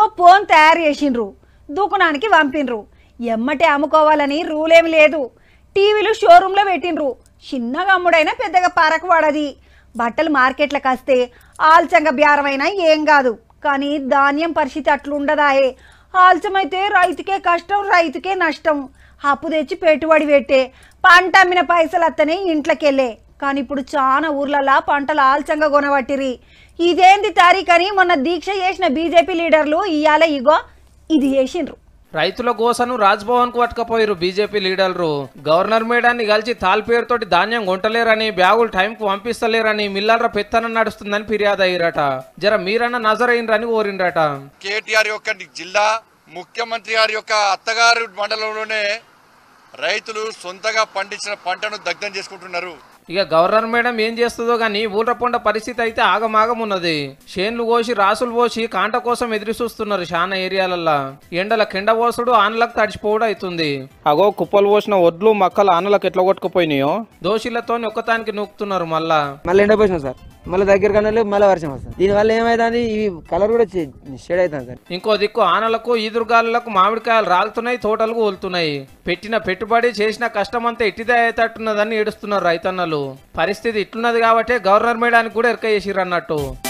ఓ phone తయారు చేసిండ్రు. దుకాణానికి పంపిండ్రు. ఎమ్మటే అమ్ముకోవాలని రూల్ లేదు. టీవీలు షోరూంలో పెట్టిండ్రు. చిన్నగా అమ్ముడైనా పెద్దగా పరకు పడది బట్టలు మార్కెట్లకు వస్తే ఆల్చంగా బేరమైనా ఏం కాదు. కానీ ధాన్యం పరిస్థితి అట్లుండదాయే. ఆల్చమైతే రైతుకే కష్టం రైతుకే నష్టం. అప్పు తెచ్చి పెట్టుబడి పెట్టే. పంట అమ్మిన పైసలు అత్తనే ఇంట్లోకెళ్ళే. కానీ ఇప్పుడు చాలా ఊర్లలా పంటలు ఆల్చంగా కొనబట్టిరి ఇదేంది తారీఖని మొన్న దీక్ష చేసిన బీజేపీ లీడర్లు ఇయ్యాల ఇగో ఇది చేసిండ్రు. రైతుల గోసను రాజ్భవన్కు పట్టుకపోయారు బీజేపీ లీడర్లు. గవర్నర్ మేడాన్ని కలిసి తాల్ పేరుతోటి ధాన్యం కొంటలేరని బ్యాగులు టైంకు పంపిస్తలేరని మిల్లర్ల పెత్తనం నడుస్తుందని ఫిర్యాదు అయ్యారట. జర మీరన్న నజరైనరని కోరిండ్రట కేటీఆర్ యొక్క జిల్లా ముఖ్యమంత్రి గారి యొక్క అత్తగారు మండలంలోనే రైతులు సొంతగా పండించిన పంటను దగ్ధం చేసుకుంటున్నారు. ఇక గవర్నర్ మేడం ఏం చేస్తుందో గానీ ఊళ్ళపొండ పరిస్థితి అయితే ఆగమాగం ఉన్నది షేన్లు కోసి రాసులు పోసి కాంట కోసం ఎదురు చూస్తున్నారు చాలా ఏరియాలల్లా. ఎండల కిండ పోసుడు ఆనలకు తడిచిపోవడం అవుతుంది అగో కుప్పలు పోసిన ఒడ్లు మక్కలు ఆనలకు ఎట్లా కొట్టుకుపోయినాయో? దోషులతో ఒక్కతానికి నూకుతున్నారు మళ్ళా. మళ్ళీ ఎండపోసినాం సార్. మళ్ళీ దగ్గర కన్నా మళ్ళీ వర్షం వస్తుంది. దీనివల్ల ఏమైతుంది? ఈ కలర్ కూడా షేడ్ అవుతుంది సార్. ఇంకో దిక్కు ఆనలకు ఈదురుగాలకు మామిడికాయలు రాలుతున్నాయి తోటలకు కూలుతున్నాయి పెట్టిన పెట్టుబడి చేసిన కష్టం అంతా ఎట్టిదే అయ్యేటట్టున్నదని ఏడుస్తున్నారు రైతన్నలు. పరిస్థితి ఇట్లున్నది కాబట్టి గవర్నర్ మేడానికి కూడా ఎరక చేసిరన్నట్టు అన్నట్టు.